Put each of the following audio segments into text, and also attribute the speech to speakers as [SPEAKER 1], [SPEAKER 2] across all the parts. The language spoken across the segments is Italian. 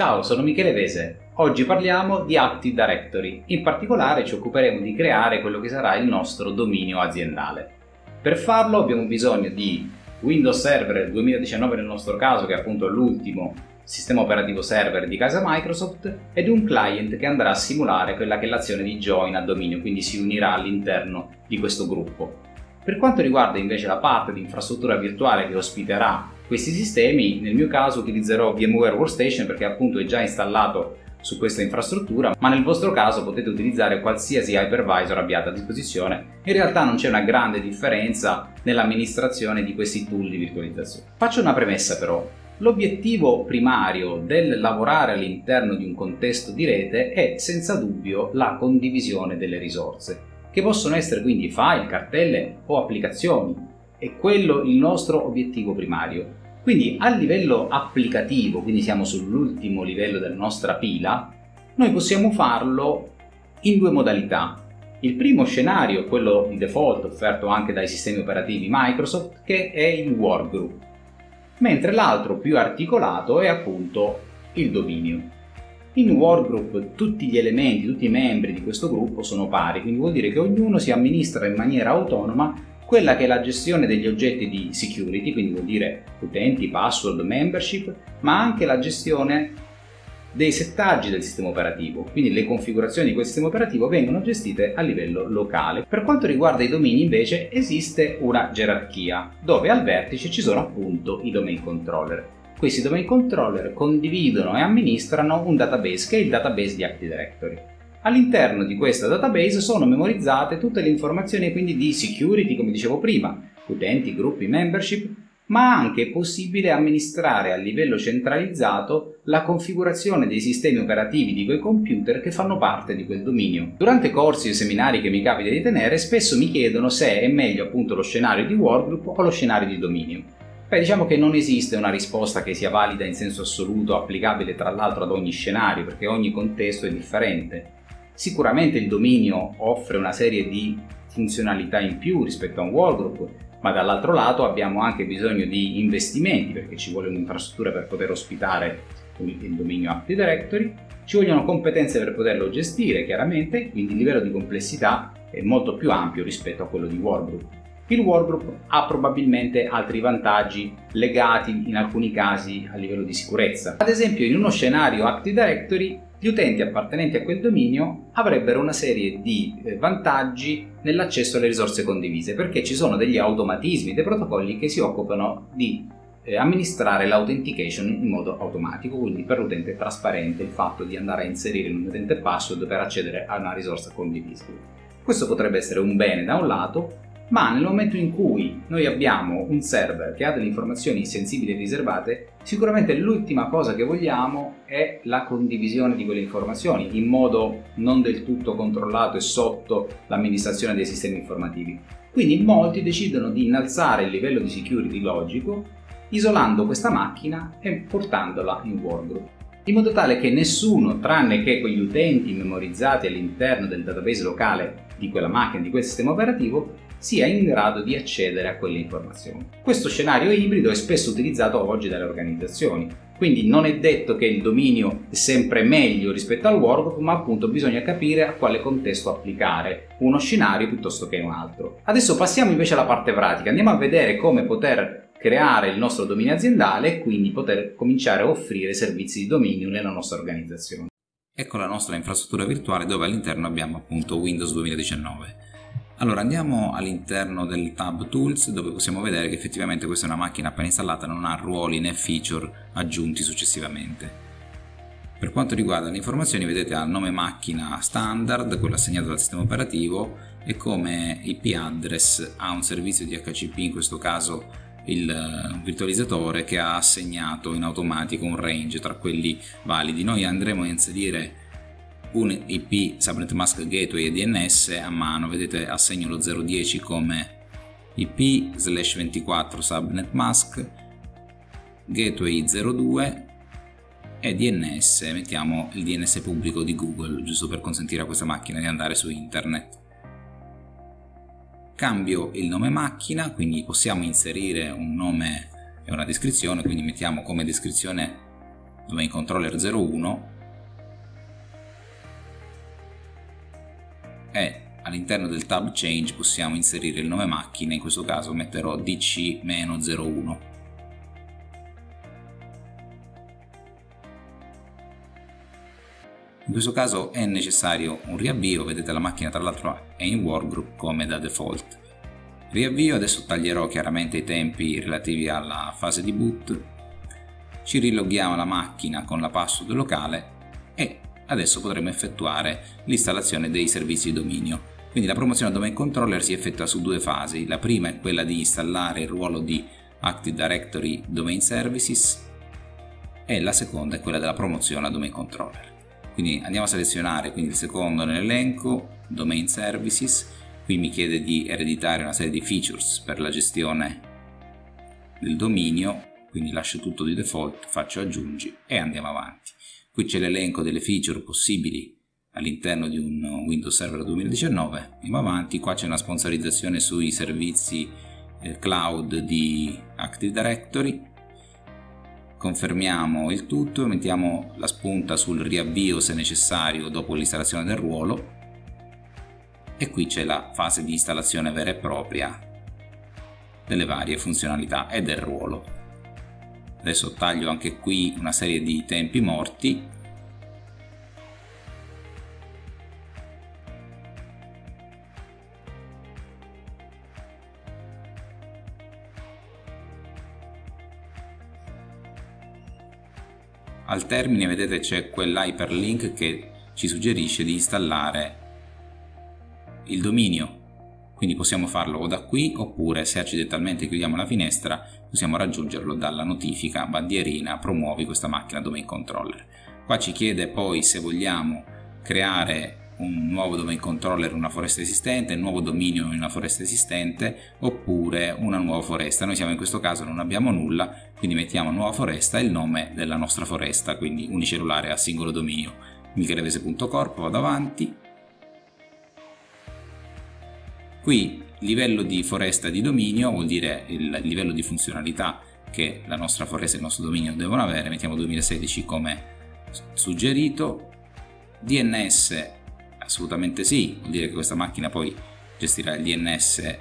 [SPEAKER 1] Ciao, sono Michele Vese. Oggi parliamo di Active Directory. In particolare ci occuperemo di creare quello che sarà il nostro dominio aziendale. Per farlo abbiamo bisogno di Windows Server 2019 nel nostro caso, che è appunto l'ultimo sistema operativo server di casa Microsoft, ed un client che andrà a simulare quella che è l'azione di join a dominio, quindi si unirà all'interno di questo gruppo. Per quanto riguarda invece la parte di infrastruttura virtuale che ospiterà questi sistemi, nel mio caso utilizzerò VMware Workstation perché appunto è già installato su questa infrastruttura, ma nel vostro caso potete utilizzare qualsiasi hypervisor abbiate a disposizione. In realtà non c'è una grande differenza nell'amministrazione di questi tool di virtualizzazione. Faccio una premessa però. L'obiettivo primario del lavorare all'interno di un contesto di rete è senza dubbio la condivisione delle risorse, che possono essere quindi file, cartelle o applicazioni. È quello il nostro obiettivo primario. Quindi a livello applicativo, quindi siamo sull'ultimo livello della nostra pila, noi possiamo farlo in due modalità. Il primo scenario, quello di default offerto anche dai sistemi operativi Microsoft, che è il workgroup, mentre l'altro più articolato è appunto il dominio. In workgroup tutti gli elementi, tutti i membri di questo gruppo sono pari, quindi vuol dire che ognuno si amministra in maniera autonoma quella che è la gestione degli oggetti di security, quindi vuol dire utenti, password, membership, ma anche la gestione dei settaggi del sistema operativo, quindi le configurazioni di quel sistema operativo vengono gestite a livello locale. Per quanto riguarda i domini invece esiste una gerarchia dove al vertice ci sono appunto i domain controller. Questi domain controller condividono e amministrano un database che è il database di Active Directory. All'interno di questo database sono memorizzate tutte le informazioni quindi di security, come dicevo prima, utenti, gruppi, membership, ma anche è possibile amministrare a livello centralizzato la configurazione dei sistemi operativi di quei computer che fanno parte di quel dominio. Durante corsi e seminari che mi capita di tenere, spesso mi chiedono se è meglio appunto lo scenario di workgroup o lo scenario di dominio. Beh, diciamo che non esiste una risposta che sia valida in senso assoluto, applicabile tra l'altro ad ogni scenario, perché ogni contesto è differente. Sicuramente il dominio offre una serie di funzionalità in più rispetto a un workgroup, ma dall'altro lato abbiamo anche bisogno di investimenti perché ci vuole un'infrastruttura per poter ospitare il dominio Active Directory, ci vogliono competenze per poterlo gestire chiaramente, quindi il livello di complessità è molto più ampio rispetto a quello di workgroup. Il workgroup ha probabilmente altri vantaggi legati in alcuni casi a livello di sicurezza. Ad esempio in uno scenario Active Directory gli utenti appartenenti a quel dominio avrebbero una serie di eh, vantaggi nell'accesso alle risorse condivise perché ci sono degli automatismi, dei protocolli che si occupano di eh, amministrare l'authentication in modo automatico, quindi per l'utente è trasparente il fatto di andare a inserire un utente password per accedere a una risorsa condivisa. Questo potrebbe essere un bene da un lato, ma nel momento in cui noi abbiamo un server che ha delle informazioni sensibili e riservate, sicuramente l'ultima cosa che vogliamo è la condivisione di quelle informazioni in modo non del tutto controllato e sotto l'amministrazione dei sistemi informativi. Quindi molti decidono di innalzare il livello di security logico isolando questa macchina e portandola in workgroup in modo tale che nessuno, tranne che quegli utenti memorizzati all'interno del database locale di quella macchina, di quel sistema operativo, sia in grado di accedere a quelle informazioni. Questo scenario ibrido è spesso utilizzato oggi dalle organizzazioni, quindi non è detto che il dominio è sempre meglio rispetto al workgroup, ma appunto bisogna capire a quale contesto applicare uno scenario piuttosto che un altro. Adesso passiamo invece alla parte pratica, andiamo a vedere come poter creare il nostro dominio aziendale e quindi poter cominciare a offrire servizi di dominio nella nostra organizzazione.
[SPEAKER 2] Ecco la nostra infrastruttura virtuale dove all'interno abbiamo appunto Windows 2019. Allora andiamo all'interno del tab Tools dove possiamo vedere che effettivamente questa è una macchina appena installata, non ha ruoli né feature aggiunti successivamente. Per quanto riguarda le informazioni vedete ha il nome macchina standard, quello assegnato dal sistema operativo e come IP address ha un servizio di HCP, in questo caso il virtualizzatore che ha assegnato in automatico un range tra quelli validi. Noi andremo a inserire un IP Subnet Mask Gateway e DNS a mano, vedete assegno lo 010 come IP slash 24 Subnet Mask Gateway 02 e DNS, mettiamo il DNS pubblico di Google giusto per consentire a questa macchina di andare su internet. Cambio il nome macchina, quindi possiamo inserire un nome e una descrizione, quindi mettiamo come descrizione
[SPEAKER 1] domain controller 01 all'interno del tab change possiamo inserire il nome macchina, in questo caso metterò dc-01. In questo caso è necessario un riavvio, vedete la macchina tra l'altro è in workgroup come da default. Riavvio, adesso taglierò chiaramente i tempi relativi alla fase di boot, ci riloghiamo la macchina con la password locale e adesso potremo effettuare l'installazione dei servizi di dominio. Quindi la promozione domain controller si effettua su due fasi. La prima è quella di installare il ruolo di Active Directory Domain Services e la seconda è quella della promozione a domain controller. Quindi andiamo a selezionare quindi il secondo nell'elenco, Domain Services, qui mi chiede di ereditare una serie di features per la gestione del dominio, quindi lascio tutto di default, faccio aggiungi e andiamo avanti. Qui c'è l'elenco delle feature possibili all'interno di un Windows Server 2019. Andiamo avanti, qua c'è una sponsorizzazione sui servizi eh, cloud di Active Directory. Confermiamo il tutto, mettiamo la spunta sul riavvio se necessario dopo l'installazione del ruolo e qui c'è la fase di installazione vera e propria delle varie funzionalità e del ruolo adesso taglio anche qui una serie di tempi morti al termine vedete c'è quell'hyperlink che ci suggerisce di installare il dominio quindi possiamo farlo o da qui oppure se accidentalmente chiudiamo la finestra possiamo raggiungerlo dalla notifica bandierina promuovi questa macchina domain controller. Qua ci chiede poi se vogliamo creare un nuovo domain controller in una foresta esistente, un nuovo dominio in una foresta esistente oppure una nuova foresta. Noi siamo in questo caso non abbiamo nulla, quindi mettiamo nuova foresta e il nome della nostra foresta, quindi unicellulare a singolo dominio. michelevese.corp, vado avanti, Qui livello di foresta di dominio vuol dire il livello di funzionalità che la nostra foresta e il nostro dominio devono avere, mettiamo 2016 come suggerito, DNS assolutamente sì, vuol dire che questa macchina poi gestirà il DNS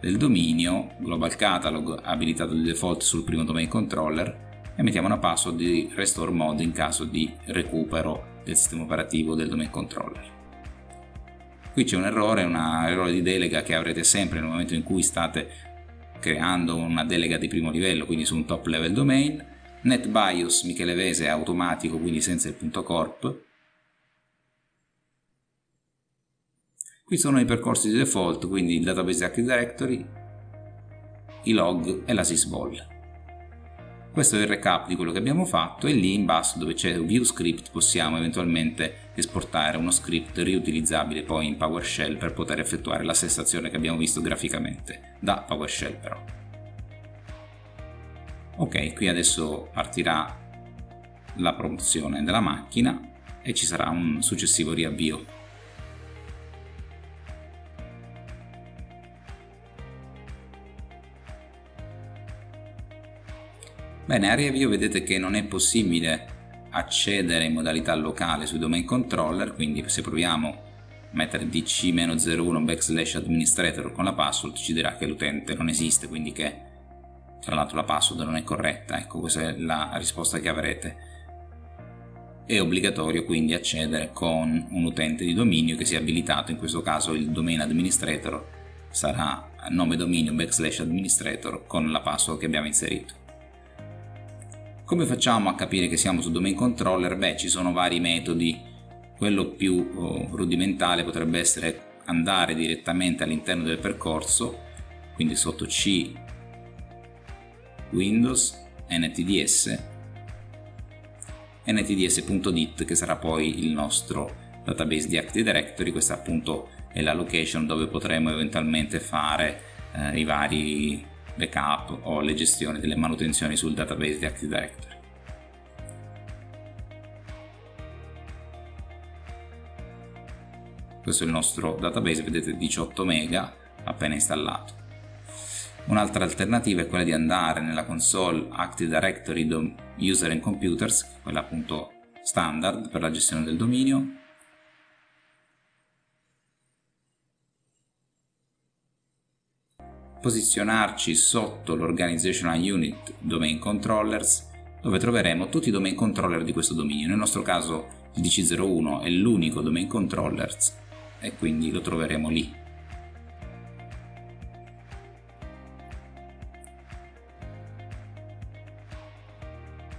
[SPEAKER 1] del dominio, global catalog abilitato di default sul primo domain controller e mettiamo una password di restore mode in caso di recupero del sistema operativo del domain controller. Qui c'è un errore, un errore di delega che avrete sempre nel momento in cui state creando una delega di primo livello, quindi su un top level domain. NetBIOS Michele Vese automatico, quindi senza il punto corp. Qui sono i percorsi di default, quindi il database Active Directory, i log e la sysvol. Questo è il recap di quello che abbiamo fatto e lì in basso dove c'è view script possiamo eventualmente esportare uno script riutilizzabile poi in PowerShell per poter effettuare la stessa azione che abbiamo visto graficamente da PowerShell però. Ok, qui adesso partirà la promozione della macchina e ci sarà un successivo riavvio Bene, a Review vedete che non è possibile accedere in modalità locale sui domain controller, quindi se proviamo a mettere dc-01 backslash administrator con la password ci dirà che l'utente non esiste, quindi che tra l'altro la password non è corretta, ecco questa è la risposta che avrete. È obbligatorio quindi accedere con un utente di dominio che sia abilitato, in questo caso il domain administrator sarà nome dominio backslash administrator con la password che abbiamo inserito. Come facciamo a capire che siamo su domain controller? Beh, ci sono vari metodi. Quello più oh, rudimentale potrebbe essere andare direttamente all'interno del percorso, quindi sotto C Windows NTDS ntds.dit che sarà poi il nostro database di Active Directory, questa appunto è la location dove potremo eventualmente fare eh, i vari backup o le gestioni delle manutenzioni sul database di Active Directory. Questo è il nostro database, vedete 18 mega appena installato. Un'altra alternativa è quella di andare nella console Active Directory User and Computers, quella appunto standard per la gestione del dominio, posizionarci sotto l'Organizational Unit Domain Controllers dove troveremo tutti i domain controller di questo dominio. Nel nostro caso il DC01 è l'unico domain controllers e quindi lo troveremo lì.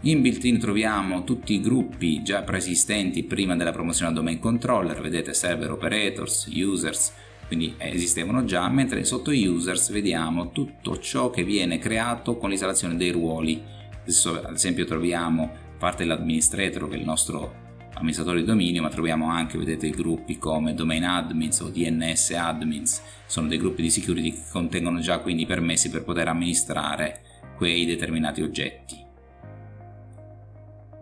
[SPEAKER 1] In built-in troviamo tutti i gruppi già preesistenti prima della promozione al domain controller, vedete server operators, users, quindi esistevano già, mentre sotto users vediamo tutto ciò che viene creato con l'installazione dei ruoli. Adesso ad esempio troviamo parte dell'administrator che è il nostro amministratore di dominio, ma troviamo anche, vedete, gruppi come domain admins o DNS admins, sono dei gruppi di security che contengono già quindi permessi per poter amministrare quei determinati oggetti.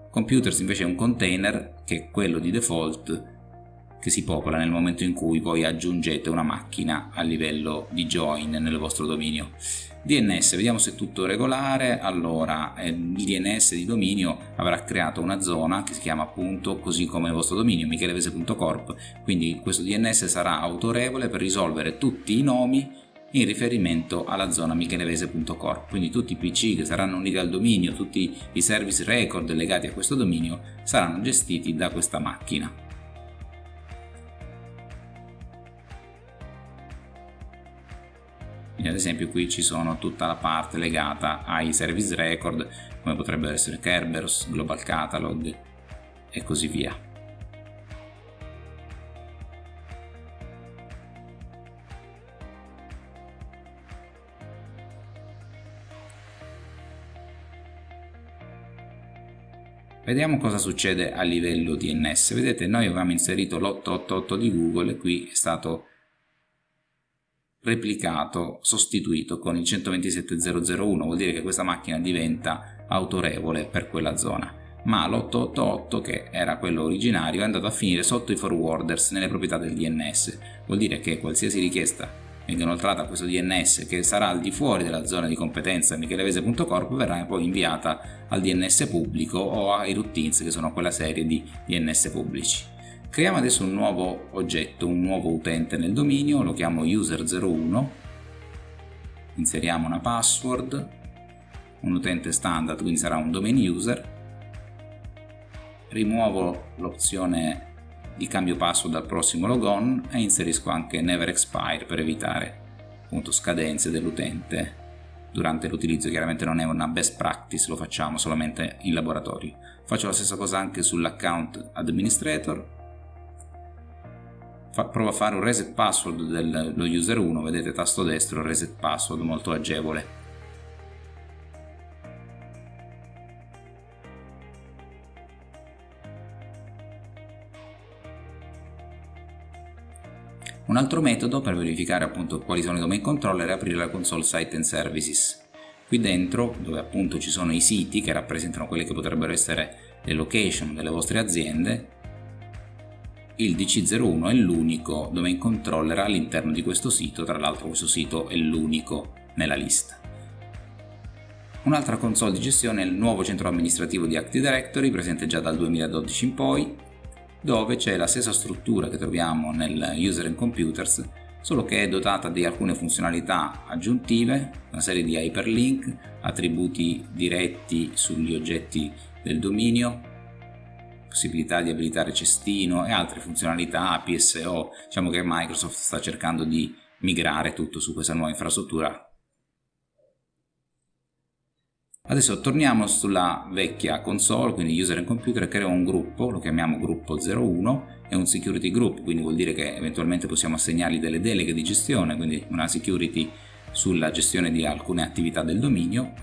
[SPEAKER 1] Computers invece è un container che è quello di default che si popola nel momento in cui voi aggiungete una macchina a livello di join nel vostro dominio. DNS, vediamo se è tutto regolare. Allora, eh, il DNS di dominio avrà creato una zona che si chiama appunto così come il vostro dominio, michelevese.corp. Quindi questo DNS sarà autorevole per risolvere tutti i nomi in riferimento alla zona michelevese.corp. Quindi tutti i PC che saranno uniti al dominio, tutti i service record legati a questo dominio saranno gestiti da questa macchina. Quindi ad esempio qui ci sono tutta la parte legata ai service record come potrebbero essere Kerberos, Global Catalog e così via. Vediamo cosa succede a livello DNS. Vedete, noi avevamo inserito l'888 di Google e qui è stato replicato, sostituito con il 127.001, vuol dire che questa macchina diventa autorevole per quella zona. Ma l'888, che era quello originario, è andato a finire sotto i forwarders nelle proprietà del DNS. Vuol dire che qualsiasi richiesta venga inoltrata a questo DNS, che sarà al di fuori della zona di competenza michelevese.corp, verrà poi inviata al DNS pubblico o ai routines, che sono quella serie di DNS pubblici. Creiamo adesso un nuovo oggetto, un nuovo utente nel dominio, lo chiamo user01, inseriamo una password, un utente standard, quindi sarà un domain user, rimuovo l'opzione di cambio password al prossimo logon e inserisco anche never expire per evitare appunto scadenze dell'utente. Durante l'utilizzo chiaramente non è una best practice lo facciamo solamente in laboratorio. Faccio la stessa cosa anche sull'account administrator fa, provo a fare un reset password dello user 1, vedete tasto destro, reset password molto agevole. Un altro metodo per verificare appunto quali sono i domain controller è aprire la console Site and Services. Qui dentro, dove appunto ci sono i siti che rappresentano quelle che potrebbero essere le location delle vostre aziende, il DC01 è l'unico domain controller all'interno di questo sito, tra l'altro questo sito è l'unico nella lista. Un'altra console di gestione è il nuovo centro amministrativo di Active Directory, presente già dal 2012 in poi, dove c'è la stessa struttura che troviamo nel User and Computers, solo che è dotata di alcune funzionalità aggiuntive, una serie di hyperlink, attributi diretti sugli oggetti del dominio, possibilità di abilitare cestino e altre funzionalità PSO. Diciamo che Microsoft sta cercando di migrare tutto su questa nuova infrastruttura. Adesso torniamo sulla vecchia console, quindi user and computer, creo un gruppo, lo chiamiamo gruppo 01, è un security group, quindi vuol dire che eventualmente possiamo assegnargli delle deleghe di gestione, quindi una security sulla gestione di alcune attività del dominio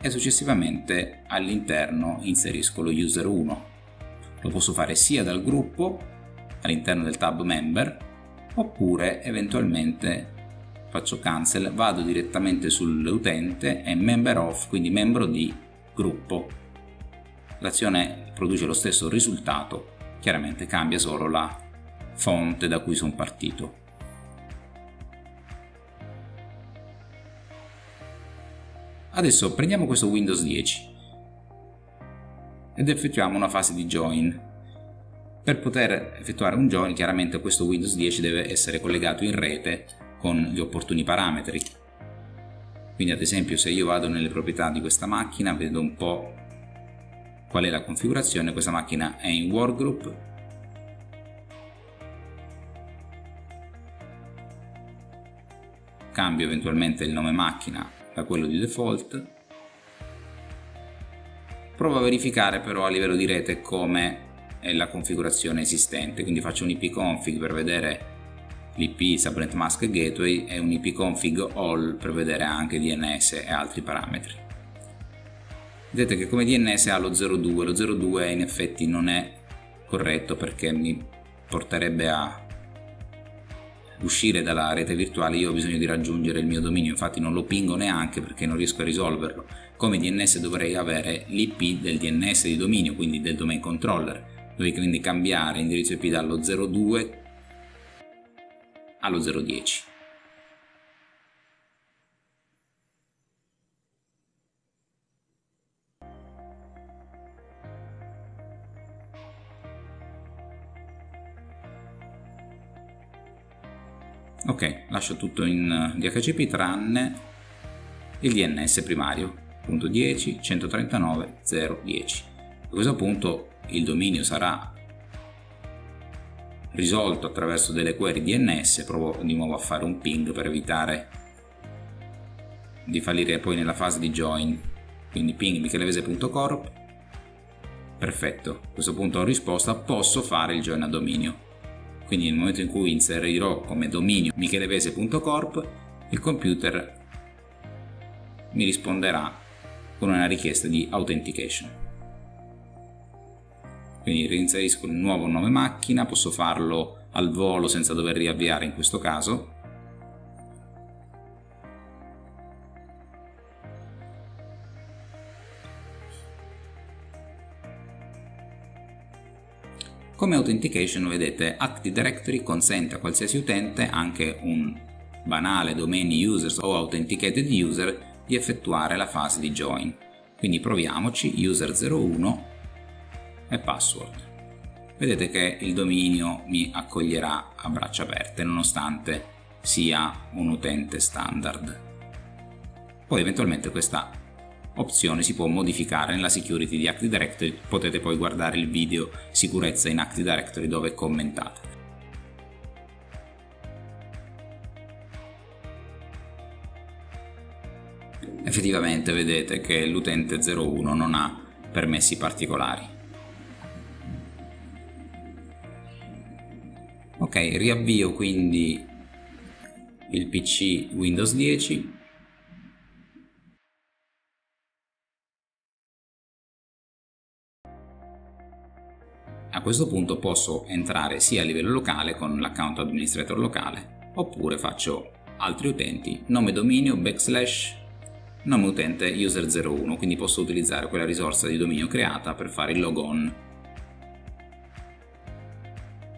[SPEAKER 1] e successivamente all'interno inserisco lo user 1. Lo posso fare sia dal gruppo all'interno del tab member oppure eventualmente faccio cancel, vado direttamente sull'utente e member of, quindi membro di gruppo. L'azione produce lo stesso risultato, chiaramente cambia solo la fonte da cui sono partito. Adesso prendiamo questo Windows 10 ed effettuiamo una fase di join. Per poter effettuare un join chiaramente questo Windows 10 deve essere collegato in rete con gli opportuni parametri. Quindi ad esempio se io vado nelle proprietà di questa macchina vedo un po' qual è la configurazione, questa macchina è in workgroup cambio eventualmente il nome macchina da quello di default. Provo a verificare però a livello di rete come è la configurazione esistente. Quindi faccio un ipconfig per vedere l'ip subnet mask gateway e un ipconfig all per vedere anche DNS e altri parametri. Vedete che come DNS ha lo 02 lo 02 in effetti non è corretto perché mi porterebbe a uscire dalla rete virtuale io ho bisogno di raggiungere il mio dominio infatti non lo pingo neanche perché non riesco a risolverlo. Come DNS dovrei avere l'IP del DNS di dominio quindi del domain controller. Dovrei quindi cambiare l'indirizzo IP dallo 02 allo 010 ok lascio tutto in eh, DHCP tranne il DNS primario punto 10 139 010 a questo punto il dominio sarà risolto attraverso delle query DNS provo di nuovo a fare un ping per evitare di fallire poi nella fase di join. Quindi ping michelevese.corp perfetto. A questo punto ho risposta posso fare il join a dominio quindi nel momento in cui inserirò come dominio michelevese.corp il computer mi risponderà con una richiesta di authentication. Quindi reinserisco il nuovo nome macchina posso farlo al volo senza dover riavviare in questo caso Come authentication vedete Active Directory consente a qualsiasi utente, anche un banale domain users o authenticated user, di effettuare la fase di join. Quindi proviamoci user01 e password. Vedete che il dominio mi accoglierà a braccia aperte nonostante sia un utente standard. Poi eventualmente questa opzione si può modificare nella security di Active Directory, potete poi guardare il video sicurezza in Active Directory dove è commentata. Effettivamente vedete che l'utente 01 non ha permessi particolari. Ok, riavvio quindi il PC Windows 10 A questo punto posso entrare sia a livello locale con l'account administrator locale oppure faccio altri utenti, nome dominio, backslash, nome utente user01, quindi posso utilizzare quella risorsa di dominio creata per fare il logon.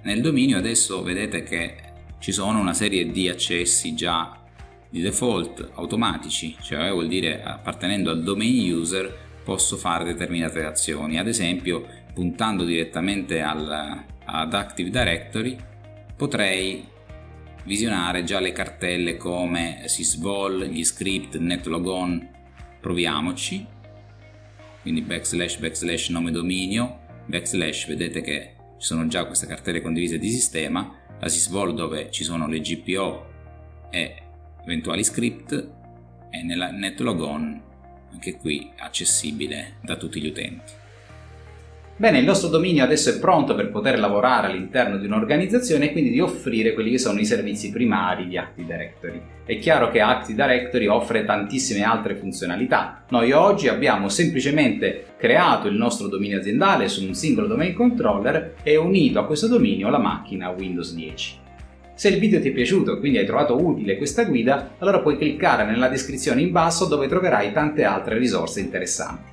[SPEAKER 1] Nel dominio adesso vedete che ci sono una serie di accessi già di default automatici, cioè vuol dire appartenendo al domain user posso fare determinate azioni, ad esempio puntando direttamente al, ad Active Directory potrei visionare già le cartelle come sysvol, gli script, netlogon, proviamoci, quindi backslash backslash nome dominio, backslash vedete che ci sono già queste cartelle condivise di sistema, la sysvol dove ci sono le GPO e eventuali script e nella netlogon anche qui accessibile da tutti gli utenti.
[SPEAKER 3] Bene, il nostro dominio adesso è pronto per poter lavorare all'interno di un'organizzazione e quindi di offrire quelli che sono i servizi primari di Active Directory. È chiaro che Active Directory offre tantissime altre funzionalità. Noi oggi abbiamo semplicemente creato il nostro dominio aziendale su un singolo domain controller e unito a questo dominio la macchina Windows 10. Se il video ti è piaciuto e quindi hai trovato utile questa guida, allora puoi cliccare nella descrizione in basso dove troverai tante altre risorse interessanti.